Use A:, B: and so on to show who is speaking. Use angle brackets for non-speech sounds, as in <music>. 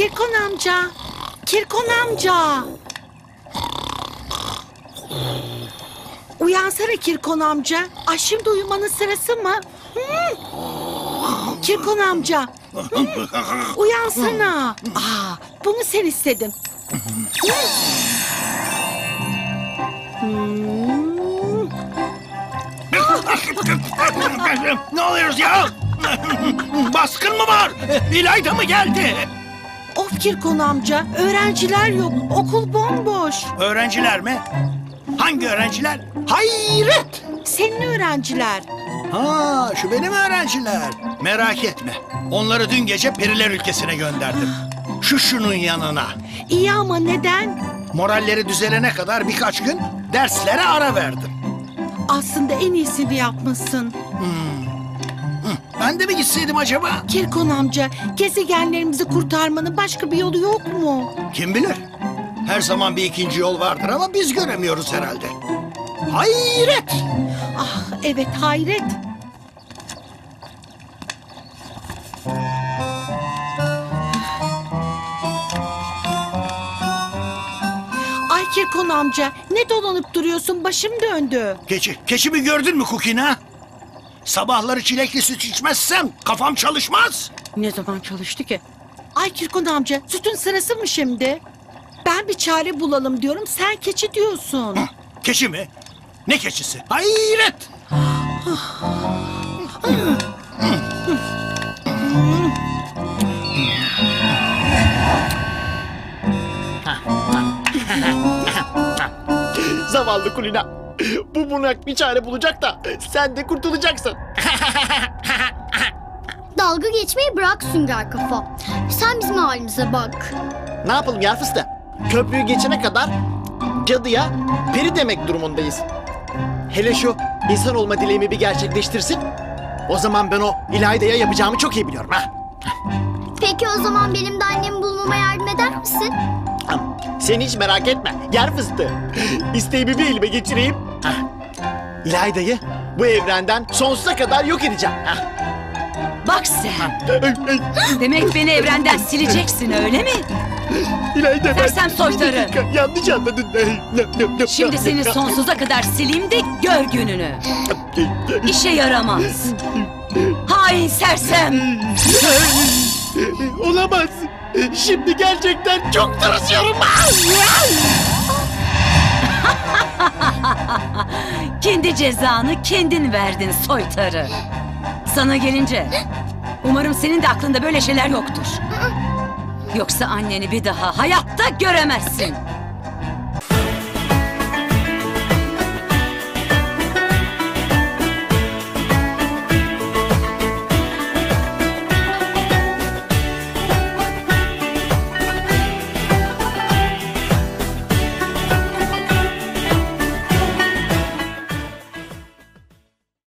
A: Kirkon amca. Kirkon amca. Uyansana Kirkon amca. Ay şimdi uyumanın sırası mı? Kirkon amca. Hı? Uyansana. Aa, bunu sen istedin. Hı? Hmm.
B: ne oluyoruz ya? Baskın mı var? İlayda mı geldi?
A: Kirkon amca. Öğrenciler yok. Okul bomboş.
B: Öğrenciler mi? Hangi öğrenciler? Hayret!
A: Senin öğrenciler.
B: Ha, şu benim öğrenciler. Merak etme. Onları dün gece periler ülkesine gönderdim. Şu şunun yanına.
A: İyi ama neden?
B: Moralleri düzelene kadar birkaç gün derslere ara verdim.
A: Aslında en iyisini yapmışsın.
B: Ben de mi gitseydim acaba?
A: Kirkon amca, gezegenlerimizi kurtarmanın başka bir yolu yok mu?
B: Kim bilir? Her zaman bir ikinci yol vardır ama biz göremiyoruz herhalde. Hayret!
A: Ah evet hayret. Ay Kirkon amca ne dolanıp duruyorsun başım döndü.
B: Keçi, keçimi gördün mü Kukina? Sabahları çilekli süt içmezsem kafam çalışmaz.
A: Ne zaman çalıştı ki? Ay Kirkon amca sütün sırası mı şimdi? Ben bir çare bulalım diyorum sen keçi diyorsun.
B: Keçi mi? Ne keçisi? Hayret!
C: Zavallı Kulina. <laughs> Bu bunak bir çare bulacak da sen de kurtulacaksın. <laughs>
D: Dalga geçmeyi bırak sünger kafa. Sen bizim halimize bak.
C: Ne yapalım yer fıstığı? Köprüyü geçene kadar cadıya peri demek durumundayız. Hele şu insan olma dileğimi bir gerçekleştirsin. O zaman ben o İlayda'ya yapacağımı çok iyi biliyorum ha.
D: Peki o zaman benim de annemi bulmama yardım eder misin?
C: Sen hiç merak etme. Yer fıstığı. İsteğimi bir elime geçireyim. Hah. İlayda'yı bu evrenden sonsuza kadar yok edeceğim. Hah.
E: Bak sen. Demek beni evrenden sileceksin öyle mi?
C: İlayda ben...
E: Sersem soytarı.
C: Yanlış anladın.
E: Şimdi seni sonsuza kadar sileyim de gör gününü. İşe yaramaz. Hain sersem.
C: Olamaz. Şimdi gerçekten çok tırsıyorum. <laughs>
E: Kendi cezanı kendin verdin soytarı. Sana gelince umarım senin de aklında böyle şeyler yoktur. Yoksa anneni bir daha hayatta göremezsin.